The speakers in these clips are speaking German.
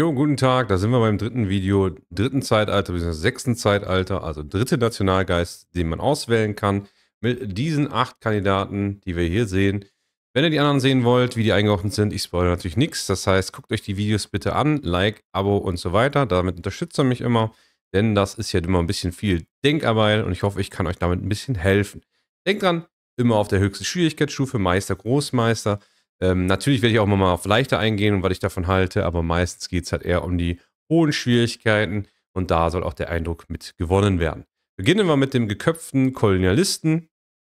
Jo, guten Tag, da sind wir beim dritten Video, dritten Zeitalter, bzw. sechsten Zeitalter, also dritte Nationalgeist, den man auswählen kann, mit diesen acht Kandidaten, die wir hier sehen. Wenn ihr die anderen sehen wollt, wie die eingeordnet sind, ich spoilere natürlich nichts, das heißt, guckt euch die Videos bitte an, Like, Abo und so weiter, damit unterstützt ihr mich immer, denn das ist ja immer ein bisschen viel Denkarbeit und ich hoffe, ich kann euch damit ein bisschen helfen. Denkt dran, immer auf der höchsten Schwierigkeitsstufe, Meister, Großmeister, ähm, natürlich werde ich auch mal auf leichter eingehen und was ich davon halte, aber meistens geht es halt eher um die hohen Schwierigkeiten und da soll auch der Eindruck mit gewonnen werden. Beginnen wir mit dem geköpften Kolonialisten.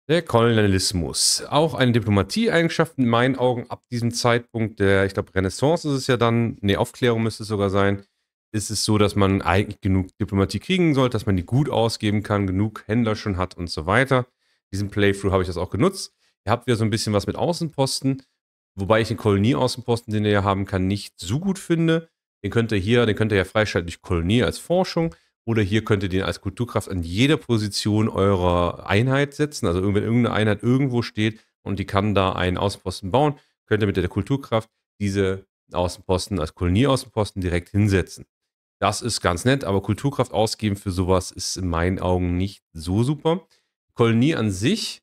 Der Kolonialismus. Auch eine Diplomatieeigenschaft in meinen Augen ab diesem Zeitpunkt der, ich glaube, Renaissance ist es ja dann, nee, Aufklärung müsste es sogar sein, ist es so, dass man eigentlich genug Diplomatie kriegen sollte, dass man die gut ausgeben kann, genug Händler schon hat und so weiter. Diesen Playthrough habe ich das auch genutzt. Ihr habt wieder so ein bisschen was mit Außenposten. Wobei ich den Kolonieaußenposten, den ihr ja haben kann, nicht so gut finde. Den könnt ihr hier, den könnt ihr ja freischalten durch Kolonie als Forschung. Oder hier könnt ihr den als Kulturkraft an jeder Position eurer Einheit setzen. Also wenn irgendeine Einheit irgendwo steht und die kann da einen Außenposten bauen, könnt ihr mit der Kulturkraft diese Außenposten als Kolonieaußenposten direkt hinsetzen. Das ist ganz nett, aber Kulturkraft ausgeben für sowas ist in meinen Augen nicht so super. Kolonie an sich,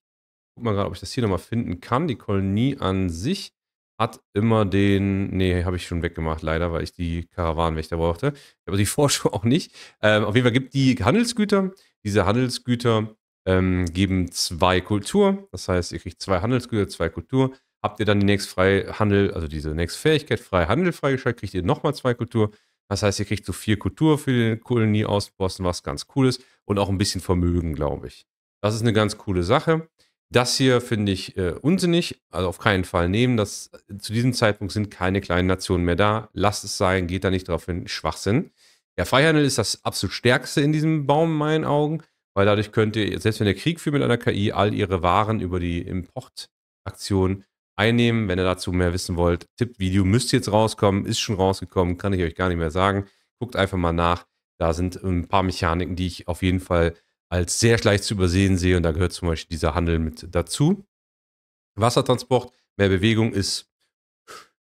guck mal gerade, ob ich das hier nochmal finden kann. Die Kolonie an sich hat immer den, nee, habe ich schon weggemacht, leider, weil ich die Karawanenwächter brauchte. Aber die Vorschau auch nicht. Ähm, auf jeden Fall gibt die Handelsgüter. Diese Handelsgüter ähm, geben zwei Kultur. Das heißt, ihr kriegt zwei Handelsgüter, zwei Kultur. Habt ihr dann die nächste freie Handel, also diese nächste Fähigkeit, freie Handel freigeschaltet, kriegt ihr nochmal zwei Kultur. Das heißt, ihr kriegt so vier Kultur für den Kolonie-Außenposten, was ganz cool ist. Und auch ein bisschen Vermögen, glaube ich. Das ist eine ganz coole Sache. Das hier finde ich äh, unsinnig, also auf keinen Fall nehmen. Das, zu diesem Zeitpunkt sind keine kleinen Nationen mehr da. Lasst es sein, geht da nicht drauf hin. Schwachsinn. Der Freihandel ist das absolut stärkste in diesem Baum in meinen Augen, weil dadurch könnt ihr, selbst wenn ihr Krieg führt mit einer KI, all ihre Waren über die Importaktion einnehmen. Wenn ihr dazu mehr wissen wollt, Tippvideo müsste jetzt rauskommen, ist schon rausgekommen, kann ich euch gar nicht mehr sagen. Guckt einfach mal nach. Da sind ein paar Mechaniken, die ich auf jeden Fall als sehr leicht zu übersehen sehe. Und da gehört zum Beispiel dieser Handel mit dazu. Wassertransport, mehr Bewegung ist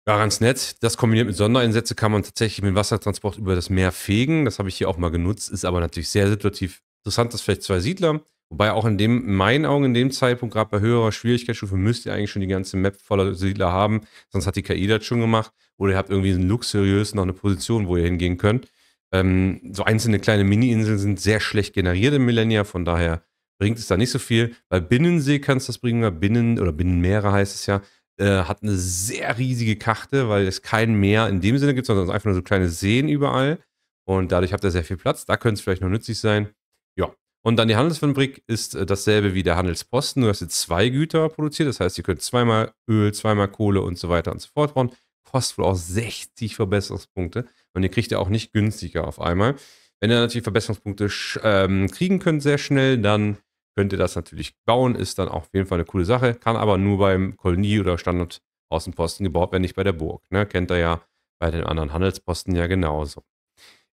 ja, ganz nett. Das kombiniert mit Sondereinsätze kann man tatsächlich mit Wassertransport über das Meer fegen. Das habe ich hier auch mal genutzt, ist aber natürlich sehr situativ interessant, dass vielleicht zwei Siedler. Wobei auch in dem, in meinen Augen, in dem Zeitpunkt, gerade bei höherer Schwierigkeitsstufe, müsst ihr eigentlich schon die ganze Map voller Siedler haben. Sonst hat die KI das schon gemacht. Oder ihr habt irgendwie luxuriös noch eine Position, wo ihr hingehen könnt. Ähm, so einzelne kleine Mini-Inseln sind sehr schlecht generiert im Millennia, von daher bringt es da nicht so viel. Bei Binnensee kannst du das bringen, Binnen- oder Binnenmeere heißt es ja, äh, hat eine sehr riesige Karte, weil es kein Meer in dem Sinne gibt, sondern einfach nur so kleine Seen überall. Und dadurch habt ihr sehr viel Platz. Da könnte es vielleicht noch nützlich sein. Ja. Und dann die Handelsfabrik ist äh, dasselbe wie der Handelsposten, nur dass ihr zwei Güter produziert. Das heißt, ihr könnt zweimal Öl, zweimal Kohle und so weiter und so fort bauen. Kostet wohl auch 60 Verbesserungspunkte. Und ihr kriegt ja auch nicht günstiger auf einmal. Wenn ihr natürlich Verbesserungspunkte ähm, kriegen könnt sehr schnell, dann könnt ihr das natürlich bauen. Ist dann auch auf jeden Fall eine coole Sache. Kann aber nur beim Kolonie- oder Standard-Außenposten gebaut werden, nicht bei der Burg. Ne? Kennt ihr ja bei den anderen Handelsposten ja genauso.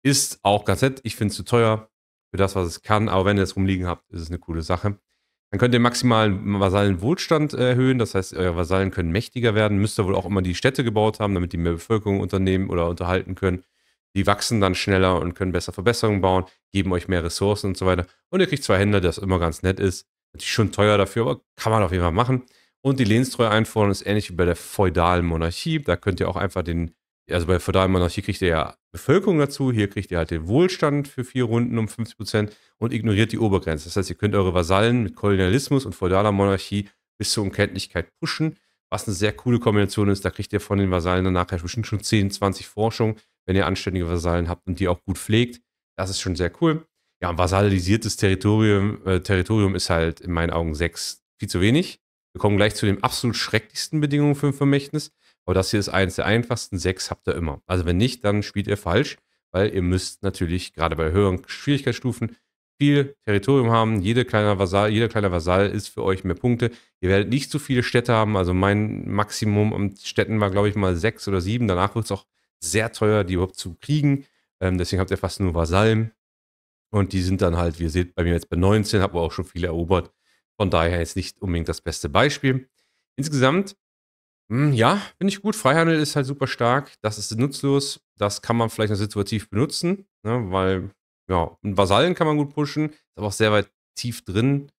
Ist auch ganz nett. Ich finde es zu teuer für das, was es kann. Aber wenn ihr es rumliegen habt, ist es eine coole Sache. Dann könnt ihr maximalen Vasallenwohlstand erhöhen. Das heißt, eure Vasallen können mächtiger werden. Müsst ihr wohl auch immer die Städte gebaut haben, damit die mehr Bevölkerung unternehmen oder unterhalten können. Die wachsen dann schneller und können besser Verbesserungen bauen, geben euch mehr Ressourcen und so weiter. Und ihr kriegt zwei Händler, das immer ganz nett ist. Natürlich schon teuer dafür, aber kann man auf jeden Fall machen. Und die Lehnstreue einfordern ist ähnlich wie bei der feudalen Monarchie. Da könnt ihr auch einfach den, also bei der feudalen Monarchie kriegt ihr ja Bevölkerung dazu. Hier kriegt ihr halt den Wohlstand für vier Runden um 50 Prozent und ignoriert die Obergrenze. Das heißt, ihr könnt eure Vasallen mit Kolonialismus und feudaler Monarchie bis zur Unkenntlichkeit pushen, was eine sehr coole Kombination ist. Da kriegt ihr von den Vasallen dann nachher bestimmt schon 10, 20 Forschung, wenn ihr anständige Vasallen habt und die auch gut pflegt. Das ist schon sehr cool. Ja, ein vasallisiertes Territorium, äh, Territorium ist halt in meinen Augen 6 viel zu wenig. Wir kommen gleich zu den absolut schrecklichsten Bedingungen für ein Vermächtnis. Aber das hier ist eines der einfachsten. Sechs habt ihr immer. Also wenn nicht, dann spielt ihr falsch, weil ihr müsst natürlich gerade bei höheren Schwierigkeitsstufen viel Territorium haben. Jede kleine Vasall, jeder kleine Vasall ist für euch mehr Punkte. Ihr werdet nicht so viele Städte haben. Also mein Maximum an Städten war, glaube ich, mal sechs oder sieben. Danach wird es auch sehr teuer, die überhaupt zu kriegen. Ähm, deswegen habt ihr fast nur Vasallen. Und die sind dann halt, wie ihr seht, bei mir jetzt bei 19, habe auch schon viele erobert. Von daher jetzt nicht unbedingt das beste Beispiel. Insgesamt ja, finde ich gut. Freihandel ist halt super stark. Das ist nutzlos. Das kann man vielleicht noch situativ benutzen, ne, weil, ja, 'n Vasallen kann man gut pushen, ist aber auch sehr weit tief drin.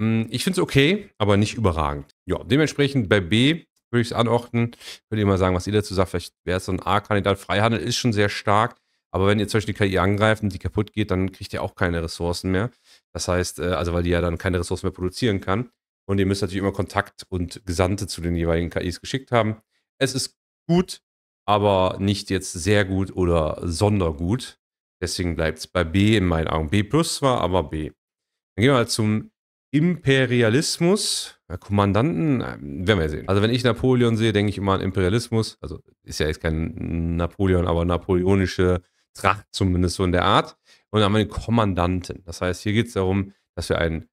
Hm, ich finde es okay, aber nicht überragend. Ja, dementsprechend bei B würde ich es anordnen. Könnt ihr mal sagen, was ihr dazu sagt. Vielleicht wäre es so ein A-Kandidat. Freihandel ist schon sehr stark, aber wenn ihr zum Beispiel die KI angreift und die kaputt geht, dann kriegt ihr auch keine Ressourcen mehr. Das heißt, äh, also weil die ja dann keine Ressourcen mehr produzieren kann. Und ihr müsst natürlich immer Kontakt und Gesandte zu den jeweiligen KIs geschickt haben. Es ist gut, aber nicht jetzt sehr gut oder sondergut. Deswegen bleibt es bei B in meinen Augen. B plus zwar, aber B. Dann gehen wir mal zum Imperialismus. Kommandanten, äh, werden wir sehen. Also wenn ich Napoleon sehe, denke ich immer an Imperialismus. Also ist ja jetzt kein Napoleon, aber napoleonische Tracht zumindest so in der Art. Und dann haben wir den Kommandanten. Das heißt, hier geht es darum, dass wir einen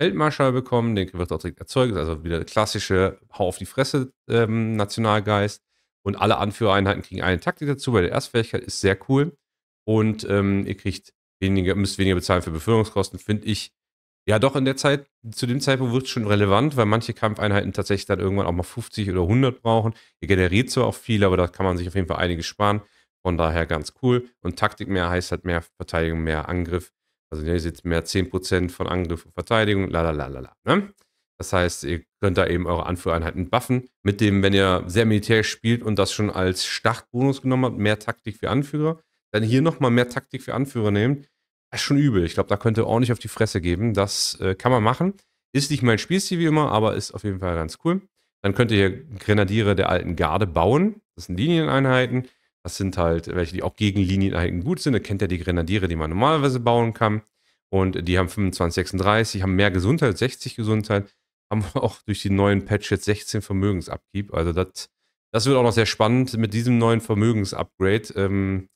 Feldmarschall bekommen, den wird auch direkt erzeugt, also wieder der klassische Hau auf die Fresse ähm, Nationalgeist. Und alle Anführereinheiten kriegen eine Taktik dazu, weil der Erstfähigkeit ist sehr cool. Und ähm, ihr kriegt weniger, müsst weniger bezahlen für Beförderungskosten, finde ich ja, doch in der Zeit, zu dem Zeitpunkt wird es schon relevant, weil manche Kampfeinheiten tatsächlich dann irgendwann auch mal 50 oder 100 brauchen. Ihr generiert zwar auch viel, aber da kann man sich auf jeden Fall einiges sparen. Von daher ganz cool. Und Taktik mehr heißt halt mehr Verteidigung, mehr Angriff. Also hier ist jetzt mehr 10% von Angriff und Verteidigung, lalalala. Ne? Das heißt, ihr könnt da eben eure Anführeinheiten buffen. Mit dem, wenn ihr sehr militärisch spielt und das schon als Startbonus genommen habt, mehr Taktik für Anführer, dann hier nochmal mehr Taktik für Anführer nehmen ist schon übel. Ich glaube, da könnte auch nicht auf die Fresse geben. Das äh, kann man machen. Ist nicht mein Spielstil wie immer, aber ist auf jeden Fall ganz cool. Dann könnt ihr hier Grenadiere der alten Garde bauen. Das sind Linieneinheiten. Das sind halt welche, die auch gegen Linieneinheiten gut sind. Da kennt ihr die Grenadiere, die man normalerweise bauen kann. Und die haben 25, 36, haben mehr Gesundheit, 60 Gesundheit. Haben auch durch die neuen Patch jetzt 16 Vermögensabgib. Also das, das wird auch noch sehr spannend mit diesem neuen Vermögensupgrade. Ähm,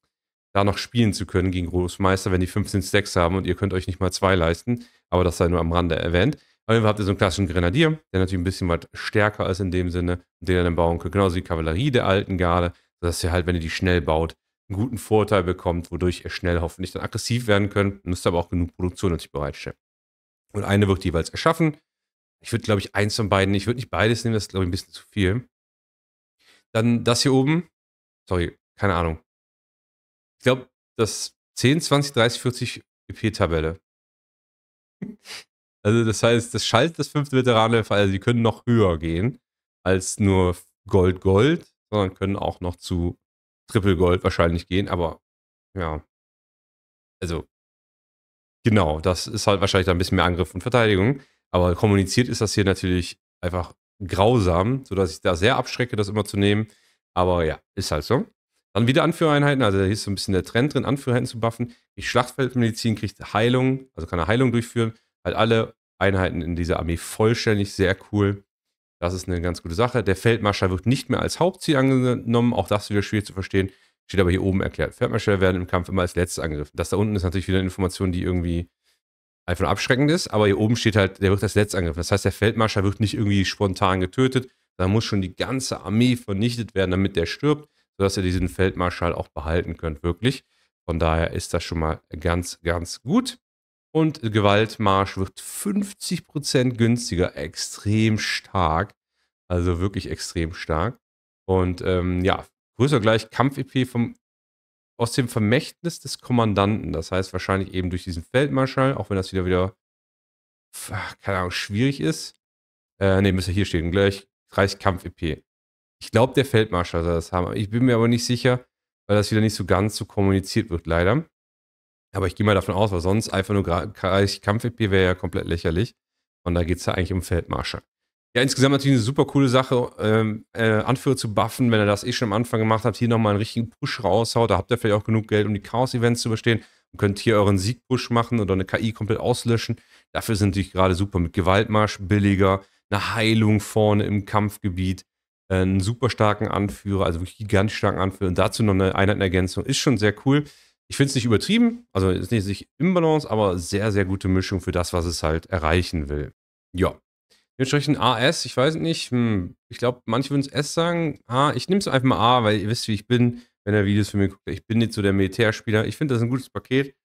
da noch spielen zu können gegen Großmeister, wenn die 15 Stacks haben und ihr könnt euch nicht mal zwei leisten. Aber das sei nur am Rande erwähnt. Auf jeden Fall habt ihr so einen klassischen Grenadier, der natürlich ein bisschen was stärker ist in dem Sinne, den ihr dann bauen könnt. Genauso wie Kavallerie der alten Garde, sodass ihr halt, wenn ihr die schnell baut, einen guten Vorteil bekommt, wodurch ihr schnell hoffentlich dann aggressiv werden könnt. Müsst aber auch genug Produktion natürlich bereitstellen. Und eine wird jeweils erschaffen. Ich würde, glaube ich, eins von beiden, ich würde nicht beides nehmen, das ist, glaube ich, ein bisschen zu viel. Dann das hier oben, sorry, keine Ahnung, ich glaube, das 10, 20, 30, 40 EP-Tabelle. Also das heißt, das schaltet das fünfte Veteranenlevel, also die können noch höher gehen als nur Gold, Gold, sondern können auch noch zu Triple Gold wahrscheinlich gehen, aber ja. Also, genau, das ist halt wahrscheinlich ein bisschen mehr Angriff und Verteidigung. Aber kommuniziert ist das hier natürlich einfach grausam, sodass ich da sehr abschrecke, das immer zu nehmen. Aber ja, ist halt so. Dann wieder Anführeinheiten, also da ist so ein bisschen der Trend drin, Anführeinheiten zu buffen. Die Schlachtfeldmedizin kriegt Heilung, also kann er Heilung durchführen. Halt alle Einheiten in dieser Armee vollständig, sehr cool. Das ist eine ganz gute Sache. Der Feldmarschall wird nicht mehr als Hauptziel angenommen, auch das ist wieder schwierig zu verstehen. Steht aber hier oben erklärt. Feldmarschall werden im Kampf immer als letztes angegriffen. Das da unten ist natürlich wieder eine Information, die irgendwie einfach nur abschreckend ist, aber hier oben steht halt, der wird als letztes angegriffen. Das heißt, der Feldmarschall wird nicht irgendwie spontan getötet. Da muss schon die ganze Armee vernichtet werden, damit der stirbt sodass ihr diesen Feldmarschall auch behalten könnt, wirklich. Von daher ist das schon mal ganz, ganz gut. Und Gewaltmarsch wird 50% günstiger, extrem stark. Also wirklich extrem stark. Und ähm, ja, größer gleich Kampf-EP aus dem Vermächtnis des Kommandanten. Das heißt wahrscheinlich eben durch diesen Feldmarschall, auch wenn das wieder wieder, keine Ahnung, schwierig ist. Äh, ne, müsste hier stehen, gleich 30 Kampf-EP. Ich glaube, der Feldmarschall soll das haben. Ich bin mir aber nicht sicher, weil das wieder nicht so ganz so kommuniziert wird, leider. Aber ich gehe mal davon aus, weil sonst einfach nur Kampf-EP wäre ja komplett lächerlich. Und da geht es ja eigentlich um Feldmarschall. Ja, insgesamt natürlich eine super coole Sache, ähm, äh, Anführer zu buffen, wenn ihr das eh schon am Anfang gemacht habt, hier nochmal einen richtigen Push raushaut. Da habt ihr vielleicht auch genug Geld, um die Chaos-Events zu überstehen und könnt hier euren Sieg-Push machen oder eine KI komplett auslöschen. Dafür sind natürlich gerade super mit Gewaltmarsch billiger, eine Heilung vorne im Kampfgebiet einen super starken Anführer, also wirklich ganz starken Anführer und dazu noch eine Einheitenergänzung. Ist schon sehr cool. Ich finde es nicht übertrieben, also ist nicht, nicht im Balance, aber sehr, sehr gute Mischung für das, was es halt erreichen will. Ja. Dementsprechend AS, ich weiß nicht, hm, ich glaube, manche würden es S sagen. Ah, ich nehme es einfach mal A, weil ihr wisst, wie ich bin, wenn ihr Videos für mich guckt. Ich bin nicht so der Militärspieler. Ich finde das ein gutes Paket.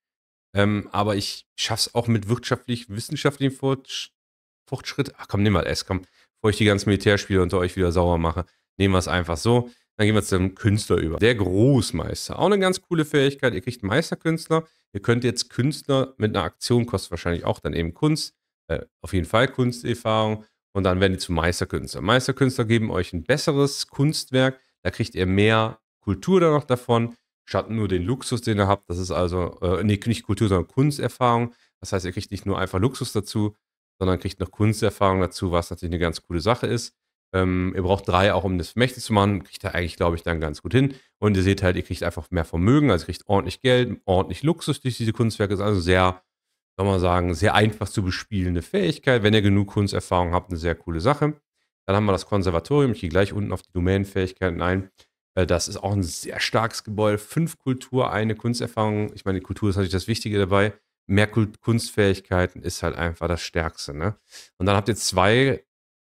Ähm, aber ich schaffe es auch mit wirtschaftlich, wissenschaftlichen Fortschritt. Ach komm, nimm mal S, komm. bevor ich die ganzen Militärspiele unter euch wieder sauer mache, nehmen wir es einfach so. Dann gehen wir zum Künstler über. Der Großmeister. Auch eine ganz coole Fähigkeit. Ihr kriegt Meisterkünstler. Ihr könnt jetzt Künstler mit einer Aktion, kostet wahrscheinlich auch dann eben Kunst. Äh, auf jeden Fall Kunsterfahrung. Und dann werden die zu Meisterkünstler. Meisterkünstler geben euch ein besseres Kunstwerk. Da kriegt ihr mehr Kultur dann noch davon, statt nur den Luxus, den ihr habt. Das ist also, äh, nee, nicht Kultur, sondern Kunsterfahrung. Das heißt, ihr kriegt nicht nur einfach Luxus dazu, sondern kriegt noch Kunsterfahrung dazu, was natürlich eine ganz coole Sache ist. Ähm, ihr braucht drei auch, um das mächtig zu machen. Kriegt ihr eigentlich, glaube ich, dann ganz gut hin. Und ihr seht halt, ihr kriegt einfach mehr Vermögen, also ihr kriegt ordentlich Geld, ordentlich Luxus durch diese Kunstwerke. Ist also sehr, soll man sagen, sehr einfach zu bespielende Fähigkeit. Wenn ihr genug Kunsterfahrung habt, eine sehr coole Sache. Dann haben wir das Konservatorium. Ich gehe gleich unten auf die Domänenfähigkeiten ein. Äh, das ist auch ein sehr starkes Gebäude. Fünf Kultur, eine Kunsterfahrung. Ich meine, die Kultur ist natürlich das Wichtige dabei. Mehr Kunstfähigkeiten ist halt einfach das Stärkste. Ne? Und dann habt ihr zwei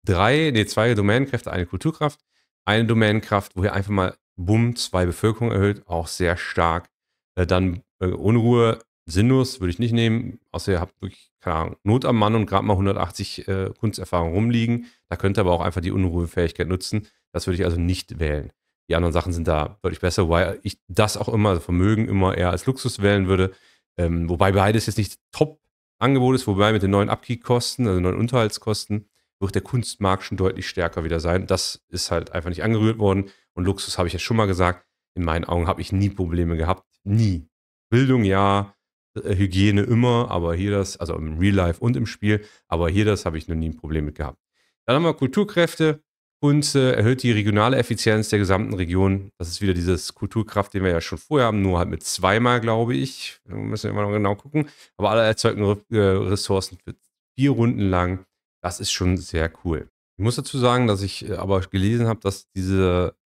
drei, nee, zwei Domänenkräfte, eine Kulturkraft, eine Domänenkraft, wo ihr einfach mal bumm, zwei Bevölkerung erhöht, auch sehr stark. Äh, dann äh, Unruhe, sinnlos, würde ich nicht nehmen, außer ihr habt wirklich, keine Ahnung, Not am Mann und gerade mal 180 äh, Kunsterfahrung rumliegen. Da könnt ihr aber auch einfach die Unruhefähigkeit nutzen. Das würde ich also nicht wählen. Die anderen Sachen sind da deutlich besser, weil ich das auch immer, also Vermögen immer eher als Luxus wählen würde. Ähm, wobei beides jetzt nicht Top-Angebot ist, wobei mit den neuen Abkickkosten, also neuen Unterhaltskosten, wird der Kunstmarkt schon deutlich stärker wieder sein. Das ist halt einfach nicht angerührt worden. Und Luxus habe ich ja schon mal gesagt. In meinen Augen habe ich nie Probleme gehabt. Nie. Bildung ja, Hygiene immer, aber hier das, also im Real Life und im Spiel, aber hier das habe ich noch nie ein Problem mit gehabt. Dann haben wir Kulturkräfte. und äh, erhöht die regionale Effizienz der gesamten Region. Das ist wieder dieses Kulturkraft, den wir ja schon vorher haben, nur halt mit zweimal, glaube ich. Da müssen wir immer noch genau gucken. Aber alle erzeugen äh, Ressourcen für vier Runden lang das ist schon sehr cool. Ich muss dazu sagen, dass ich äh, aber gelesen habe, dass diese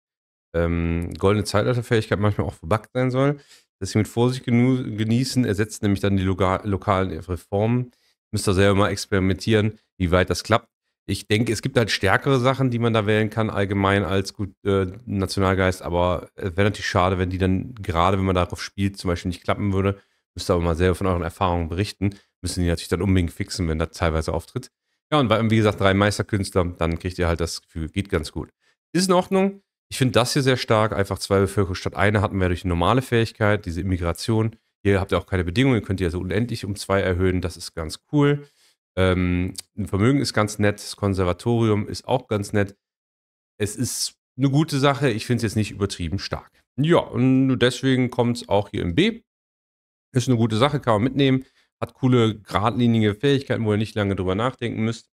ähm, goldene Zeitalterfähigkeit manchmal auch verbuggt sein soll. Deswegen mit Vorsicht genießen, ersetzt nämlich dann die loka lokalen Reformen. Müsst ihr selber mal experimentieren, wie weit das klappt. Ich denke, es gibt halt stärkere Sachen, die man da wählen kann, allgemein als gut äh, Nationalgeist, aber es wäre natürlich schade, wenn die dann, gerade wenn man darauf spielt, zum Beispiel nicht klappen würde. Müsst ihr aber mal selber von euren Erfahrungen berichten. Müssen die natürlich dann unbedingt fixen, wenn das teilweise auftritt. Ja, und wie gesagt, drei Meisterkünstler, dann kriegt ihr halt das Gefühl, geht ganz gut. Ist in Ordnung. Ich finde das hier sehr stark. Einfach zwei Bevölkerung statt eine hatten wir durch die normale Fähigkeit, diese Immigration. Hier habt ihr auch keine Bedingungen, könnt ihr also unendlich um zwei erhöhen. Das ist ganz cool. Ähm, ein Vermögen ist ganz nett. Das Konservatorium ist auch ganz nett. Es ist eine gute Sache. Ich finde es jetzt nicht übertrieben stark. Ja, und deswegen kommt es auch hier im B. Ist eine gute Sache, kann man mitnehmen. Hat coole, geradlinige Fähigkeiten, wo ihr nicht lange drüber nachdenken müsst.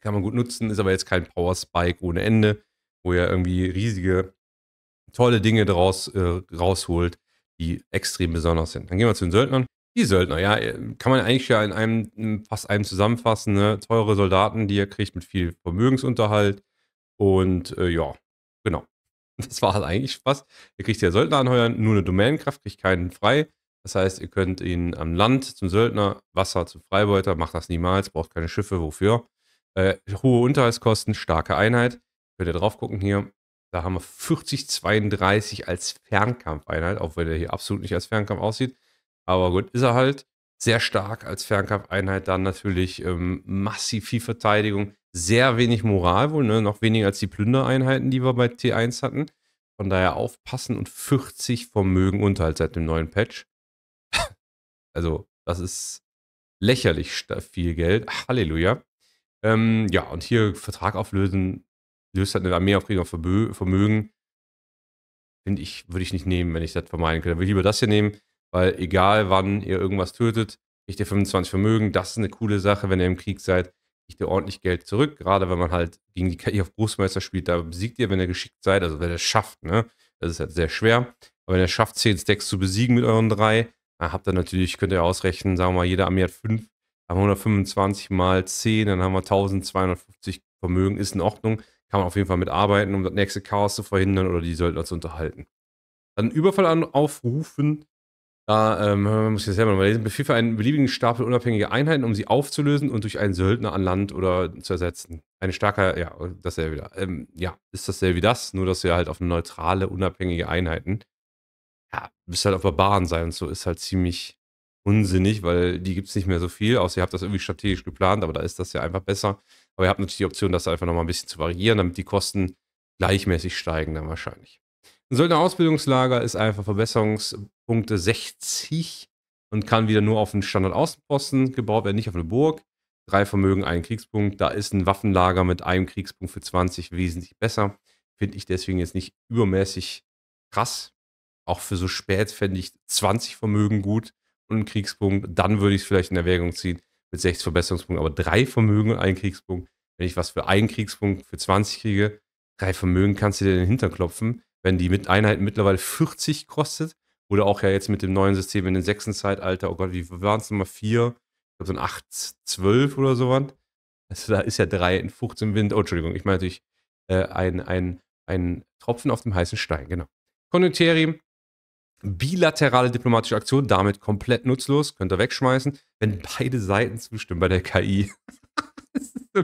Kann man gut nutzen, ist aber jetzt kein Power Spike ohne Ende, wo ihr irgendwie riesige, tolle Dinge daraus äh, rausholt, die extrem besonders sind. Dann gehen wir zu den Söldnern. Die Söldner, ja, äh, kann man eigentlich ja in einem, fast einem zusammenfassen. Ne? Teure Soldaten, die ihr kriegt mit viel Vermögensunterhalt. Und äh, ja, genau. Das war halt eigentlich fast. Ihr kriegt ja Söldner anheuern, nur eine Domänenkraft, kriegt keinen frei. Das heißt, ihr könnt ihn am Land zum Söldner, Wasser zum Freibeuter, macht das niemals, braucht keine Schiffe, wofür? Äh, hohe Unterhaltskosten, starke Einheit. Könnt ihr drauf gucken hier. Da haben wir 4032 als Fernkampfeinheit, auch wenn er hier absolut nicht als Fernkampf aussieht. Aber gut, ist er halt. Sehr stark als Fernkampfeinheit. Dann natürlich ähm, massiv viel Verteidigung. Sehr wenig Moral wohl, ne? noch weniger als die Plündereinheiten, die wir bei T1 hatten. Von daher aufpassen und 40 Vermögen Unterhalt seit dem neuen Patch. Also, das ist lächerlich viel Geld. Halleluja. Ähm, ja, und hier Vertrag auflösen, löst halt eine Armeeaufregung auf Vermögen. Finde ich, würde ich nicht nehmen, wenn ich das vermeiden könnte. Würde ich lieber das hier nehmen, weil egal wann ihr irgendwas tötet, kriegt ihr 25 Vermögen. Das ist eine coole Sache, wenn ihr im Krieg seid. Kriegt ihr ordentlich Geld zurück. Gerade wenn man halt gegen die KI auf Großmeister spielt, da besiegt ihr, wenn ihr geschickt seid. Also wenn ihr es schafft, ne? Das ist halt sehr schwer. Aber wenn ihr es schafft, 10 Stacks zu besiegen mit euren drei, dann habt ihr natürlich, könnt ihr ausrechnen, sagen wir mal, jede Armee hat 5, haben 125 mal 10, dann haben wir 1250 Vermögen, ist in Ordnung. Kann man auf jeden Fall mitarbeiten, um das nächste Chaos zu verhindern oder die Söldner zu unterhalten. Dann Überfall an, aufrufen. Da ähm, muss ich das selber mal lesen. Befehl für einen beliebigen Stapel unabhängiger Einheiten, um sie aufzulösen und durch einen Söldner an Land oder zu ersetzen. Eine starke, ja, dasselbe wieder. Ähm, ja, ist dasselbe wie das, nur dass wir halt auf neutrale, unabhängige Einheiten ja, bist halt auf der Bahn sein und so ist halt ziemlich unsinnig, weil die gibt es nicht mehr so viel, außer ihr habt das irgendwie strategisch geplant, aber da ist das ja einfach besser. Aber ihr habt natürlich die Option, das einfach nochmal ein bisschen zu variieren, damit die Kosten gleichmäßig steigen dann wahrscheinlich. Ein Söldner-Ausbildungslager ist einfach Verbesserungspunkte 60 und kann wieder nur auf einen Standard-Außenposten gebaut werden, nicht auf eine Burg. Drei Vermögen, ein Kriegspunkt. Da ist ein Waffenlager mit einem Kriegspunkt für 20 wesentlich besser. Finde ich deswegen jetzt nicht übermäßig krass. Auch für so spät fände ich 20 Vermögen gut und einen Kriegspunkt. Dann würde ich es vielleicht in Erwägung ziehen mit 6 Verbesserungspunkten. Aber drei Vermögen und einen Kriegspunkt. Wenn ich was für einen Kriegspunkt für 20 kriege, drei Vermögen kannst du dir in den Hintern klopfen. Wenn die mit Einheiten mittlerweile 40 kostet, oder auch ja jetzt mit dem neuen System in den sechsten Zeitalter, oh Gott, wie waren es nochmal? Vier? Ich glaube so ein 8, 12 oder so was. Also da ist ja 3 in 15 Wind. Oh, Entschuldigung, ich meine natürlich äh, ein, ein, ein Tropfen auf dem heißen Stein, genau. Konjunkterium, bilaterale diplomatische Aktion, damit komplett nutzlos, könnt ihr wegschmeißen, wenn beide Seiten zustimmen bei der KI.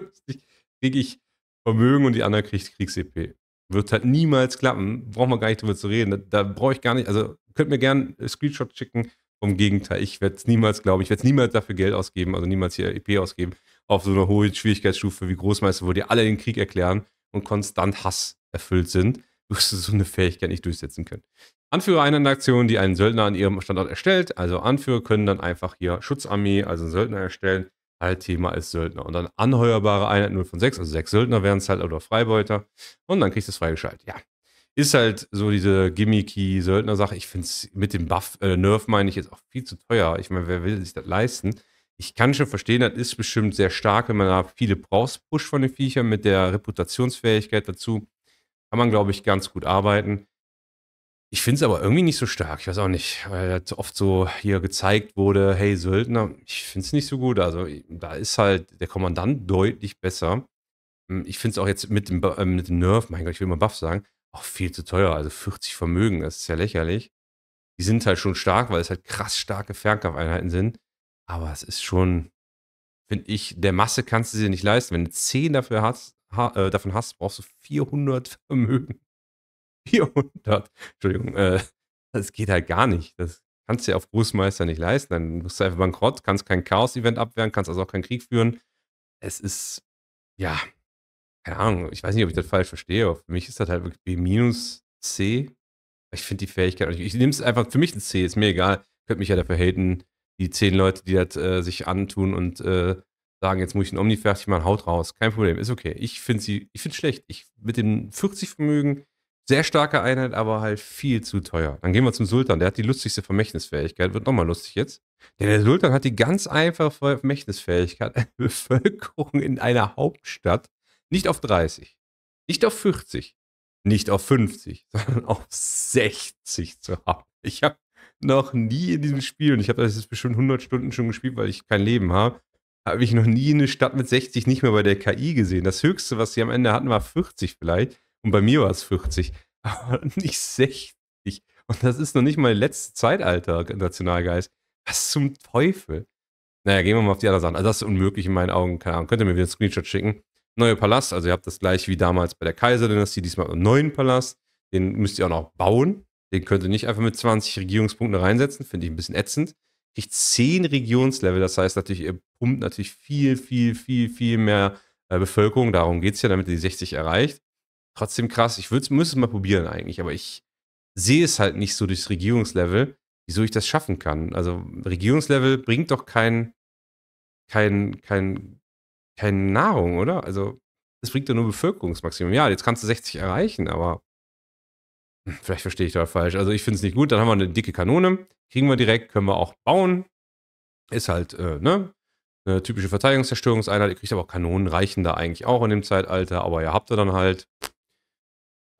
kriege ich Vermögen und die andere kriegt Kriegs-EP. Wird halt niemals klappen, brauchen wir gar nicht drüber zu reden. Da, da brauche ich gar nicht, also könnt mir gerne Screenshot schicken. Vom Gegenteil, ich werde es niemals glauben, ich werde niemals dafür Geld ausgeben, also niemals hier EP ausgeben, auf so einer hohen Schwierigkeitsstufe wie Großmeister, wo die alle den Krieg erklären und konstant Hass erfüllt sind, wirst du so eine Fähigkeit nicht durchsetzen können. Anführer einer Aktion, die einen Söldner an ihrem Standort erstellt, also Anführer können dann einfach hier Schutzarmee, also einen Söldner erstellen, halt Thema als Söldner. Und dann anheuerbare Einheit 0 von 6, also 6 Söldner wären es halt oder Freibeuter. Und dann kriegst du es freigeschaltet. Ja. Ist halt so diese Gimmicky-Söldner-Sache. Ich finde es mit dem Buff, äh, Nerf meine ich jetzt auch viel zu teuer. Ich meine, wer will sich das leisten? Ich kann schon verstehen, das ist bestimmt sehr stark, wenn man da viele braucht, Push von den Viechern mit der Reputationsfähigkeit dazu. Kann man, glaube ich, ganz gut arbeiten. Ich finde es aber irgendwie nicht so stark. Ich weiß auch nicht, weil das oft so hier gezeigt wurde, hey Söldner, ich finde es nicht so gut. Also da ist halt der Kommandant deutlich besser. Hm, ich finde es auch jetzt mit dem, äh, mit dem Nerf, mein Gott, ich will mal Buff sagen, auch viel zu teuer. Also 40 Vermögen, das ist ja lächerlich. Die sind halt schon stark, weil es halt krass starke Fernkampfeinheiten sind. Aber es ist schon, finde ich, der Masse kannst du dir nicht leisten. Wenn du 10 dafür hast, ha, äh, davon hast, brauchst du 400 Vermögen. 400. Entschuldigung, äh, das geht halt gar nicht. Das kannst du dir auf Großmeister nicht leisten. Dann bist du einfach bankrott, kannst kein Chaos-Event abwehren, kannst also auch keinen Krieg führen. Es ist, ja, keine Ahnung, ich weiß nicht, ob ich das falsch verstehe, aber für mich ist das halt wirklich B minus C. Ich finde die Fähigkeit, ich, ich nehme es einfach, für mich ein C, ist mir egal. Könnt mich ja dafür haten, die zehn Leute, die das äh, sich antun und äh, sagen, jetzt muss ich einen Omni fertig machen, haut raus. Kein Problem, ist okay. Ich finde sie, ich finde schlecht. Ich, mit dem 40 Vermögen sehr starke Einheit, aber halt viel zu teuer. Dann gehen wir zum Sultan. Der hat die lustigste Vermächtnisfähigkeit. Wird nochmal lustig jetzt. Denn der Sultan hat die ganz einfache Vermächtnisfähigkeit, eine Bevölkerung in einer Hauptstadt nicht auf 30, nicht auf 40, nicht auf 50, sondern auf 60 zu haben. Ich habe noch nie in diesem Spiel, und ich habe das jetzt bestimmt 100 Stunden schon gespielt, weil ich kein Leben habe, habe ich noch nie eine Stadt mit 60 nicht mehr bei der KI gesehen. Das höchste, was sie am Ende hatten, war 40 vielleicht. Und bei mir war es 40, aber nicht 60. Und das ist noch nicht mal letztes Zeitalter, Nationalgeist. Was zum Teufel? Naja, gehen wir mal auf die anderen Sachen. Also das ist unmöglich in meinen Augen. Keine Ahnung, könnt ihr mir wieder einen Screenshot schicken. Neuer Palast, also ihr habt das gleich wie damals bei der Kaiserdynastie, diesmal einen neuen Palast. Den müsst ihr auch noch bauen. Den könnt ihr nicht einfach mit 20 Regierungspunkten reinsetzen. Finde ich ein bisschen ätzend. Kriegt 10 Regionslevel, das heißt natürlich, ihr pumpt natürlich viel, viel, viel, viel mehr äh, Bevölkerung. Darum geht es ja, damit ihr die 60 erreicht trotzdem krass. Ich würde es mal probieren eigentlich, aber ich sehe es halt nicht so durchs Regierungslevel, wieso ich das schaffen kann. Also Regierungslevel bringt doch kein, kein, kein, keine Nahrung, oder? Also es bringt doch nur Bevölkerungsmaximum. Ja, jetzt kannst du 60 erreichen, aber hm, vielleicht verstehe ich da falsch. Also ich finde es nicht gut. Dann haben wir eine dicke Kanone, kriegen wir direkt, können wir auch bauen. Ist halt, äh, ne? Eine typische Verteidigungszerstörungseinheit. Ihr kriegt aber auch Kanonen, reichen da eigentlich auch in dem Zeitalter, aber ihr habt ihr dann halt.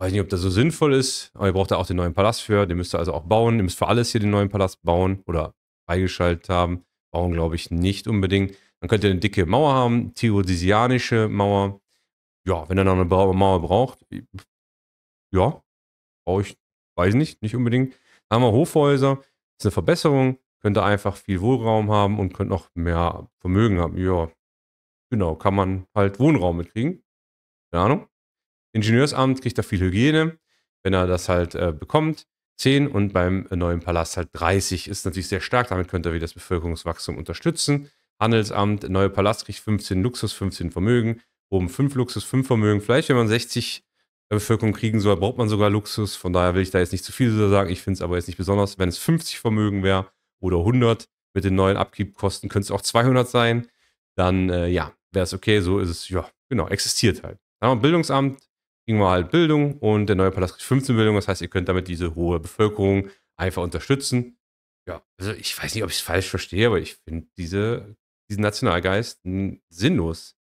Weiß nicht, ob das so sinnvoll ist, aber ihr braucht da auch den neuen Palast für. Den müsst ihr also auch bauen. Ihr müsst für alles hier den neuen Palast bauen oder freigeschaltet haben. Bauen, glaube ich, nicht unbedingt. Dann könnt ihr eine dicke Mauer haben, theodisianische Mauer. Ja, wenn ihr noch eine Mauer braucht, ja, brauche ich, weiß nicht, nicht unbedingt. Dann haben wir Hofhäuser, ist eine Verbesserung. Könnt ihr einfach viel Wohnraum haben und könnt noch mehr Vermögen haben. Ja, genau, kann man halt Wohnraum mitkriegen. Keine Ahnung. Ingenieursamt kriegt da viel Hygiene, wenn er das halt äh, bekommt. 10 und beim neuen Palast halt 30. Ist natürlich sehr stark. Damit könnt ihr wieder das Bevölkerungswachstum unterstützen. Handelsamt, neue Palast kriegt 15 Luxus, 15 Vermögen. Oben 5 Luxus, 5 Vermögen. Vielleicht, wenn man 60 Bevölkerung kriegen soll, braucht man sogar Luxus. Von daher will ich da jetzt nicht zu viel sagen. Ich finde es aber jetzt nicht besonders. Wenn es 50 Vermögen wäre oder 100 mit den neuen Abgibkosten, könnte es auch 200 sein. Dann, äh, ja, wäre es okay. So ist es, ja, genau, existiert halt. Dann haben wir Bildungsamt, kriegen wir halt Bildung und der neue Palast kriegt 15 Bildung. Das heißt, ihr könnt damit diese hohe Bevölkerung einfach unterstützen. Ja, also ich weiß nicht, ob ich es falsch verstehe, aber ich finde diese, diesen Nationalgeist sinnlos.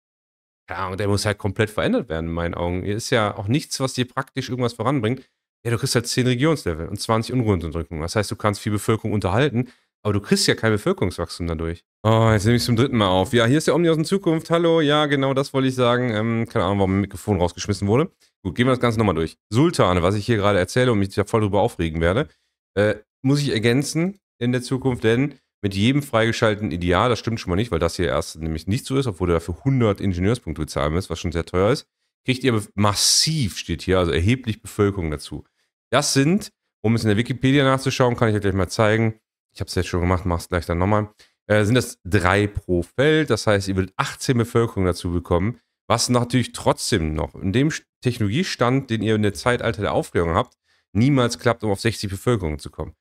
Ja, und der muss halt komplett verändert werden, in meinen Augen. Hier ist ja auch nichts, was dir praktisch irgendwas voranbringt. Ja, du kriegst halt 10 Regionslevel und 20 Unruheunterdrückungen. Das heißt, du kannst viel Bevölkerung unterhalten, aber du kriegst ja kein Bevölkerungswachstum dadurch. Oh, jetzt nehme ich zum dritten Mal auf. Ja, hier ist der Omni aus der Zukunft. Hallo, ja, genau das wollte ich sagen. Ähm, keine Ahnung, warum mein Mikrofon rausgeschmissen wurde. Gut, gehen wir das Ganze nochmal durch. Sultane, was ich hier gerade erzähle und mich da voll drüber aufregen werde, äh, muss ich ergänzen in der Zukunft, denn mit jedem freigeschalteten Ideal, das stimmt schon mal nicht, weil das hier erst nämlich nicht so ist, obwohl du dafür 100 Ingenieurspunkte bezahlen musst, was schon sehr teuer ist, kriegt ihr massiv, steht hier, also erheblich Bevölkerung dazu. Das sind, um es in der Wikipedia nachzuschauen, kann ich euch gleich mal zeigen. Ich habe es jetzt schon gemacht, mach es gleich dann nochmal. Äh, sind das drei pro Feld, das heißt, ihr würdet 18 Bevölkerung dazu bekommen, was natürlich trotzdem noch in dem Technologiestand, den ihr in der Zeitalter der Aufklärung habt, niemals klappt, um auf 60 Bevölkerung zu kommen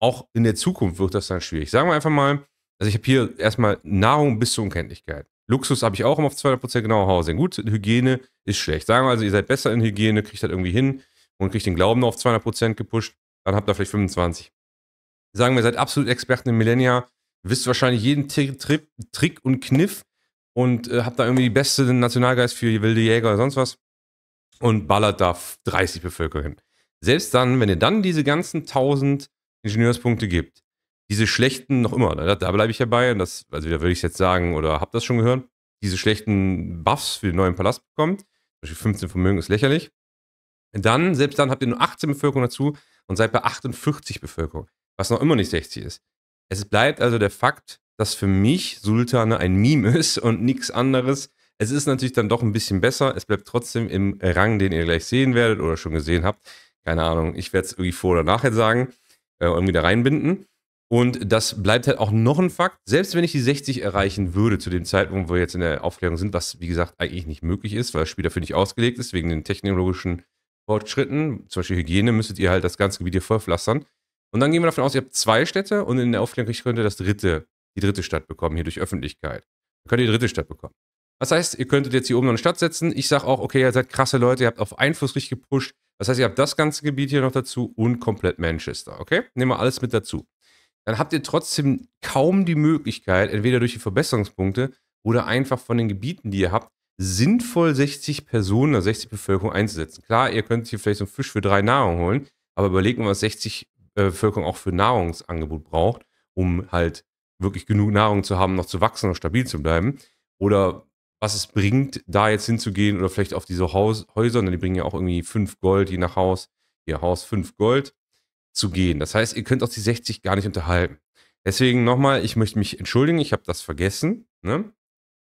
auch in der Zukunft wird das dann schwierig. Sagen wir einfach mal, also ich habe hier erstmal Nahrung bis zur Unkenntlichkeit. Luxus habe ich auch immer auf 200% genauer Housing. Gut, Hygiene ist schlecht. Sagen wir also, ihr seid besser in Hygiene, kriegt das irgendwie hin und kriegt den Glauben auf 200% gepusht, dann habt ihr vielleicht 25. Sagen wir, seid absolut Experten im Millennia, wisst wahrscheinlich jeden Trick, Trick und Kniff und äh, habt da irgendwie die beste Nationalgeist für wilde Jäger oder sonst was und ballert da 30 Bevölkerung hin. Selbst dann, wenn ihr dann diese ganzen 1000 Ingenieurspunkte gibt. Diese schlechten noch immer, da, da bleibe ich ja bei, und das, also da würde ich jetzt sagen, oder habt das schon gehört, diese schlechten Buffs für den neuen Palast bekommen. Zum Beispiel 15 Vermögen ist lächerlich. Dann, selbst dann habt ihr nur 18 Bevölkerung dazu und seid bei 48 Bevölkerung, was noch immer nicht 60 ist. Es bleibt also der Fakt, dass für mich Sultane ein Meme ist und nichts anderes. Es ist natürlich dann doch ein bisschen besser. Es bleibt trotzdem im Rang, den ihr gleich sehen werdet oder schon gesehen habt. Keine Ahnung, ich werde es irgendwie vor oder nachher sagen äh, irgendwie da reinbinden. Und das bleibt halt auch noch ein Fakt. Selbst wenn ich die 60 erreichen würde zu dem Zeitpunkt, wo wir jetzt in der Aufklärung sind, was wie gesagt eigentlich nicht möglich ist, weil das Spiel dafür nicht ausgelegt ist, wegen den technologischen Fortschritten, zum Beispiel Hygiene, müsstet ihr halt das ganze Gebiet hier vollpflastern. Und dann gehen wir davon aus, ihr habt zwei Städte und in der Aufklärung könnt ihr das dritte, die dritte Stadt bekommen, hier durch Öffentlichkeit. Dann könnt ihr die dritte Stadt bekommen. Das heißt, ihr könntet jetzt hier oben noch eine Stadt setzen. Ich sage auch, okay, ihr seid krasse Leute, ihr habt auf Einfluss richtig gepusht. Das heißt, ihr habt das ganze Gebiet hier noch dazu und komplett Manchester, okay? Nehmen wir alles mit dazu. Dann habt ihr trotzdem kaum die Möglichkeit, entweder durch die Verbesserungspunkte oder einfach von den Gebieten, die ihr habt, sinnvoll 60 Personen oder 60 Bevölkerung einzusetzen. Klar, ihr könnt hier vielleicht so einen Fisch für drei Nahrung holen, aber überlegt mal, was 60 äh, Bevölkerung auch für Nahrungsangebot braucht, um halt wirklich genug Nahrung zu haben, noch zu wachsen und stabil zu bleiben. Oder was es bringt, da jetzt hinzugehen oder vielleicht auf diese Haus Häuser, denn die bringen ja auch irgendwie 5 Gold je nach Haus, ihr Haus 5 Gold, zu gehen. Das heißt, ihr könnt auch die 60 gar nicht unterhalten. Deswegen nochmal, ich möchte mich entschuldigen, ich habe das vergessen. Ne?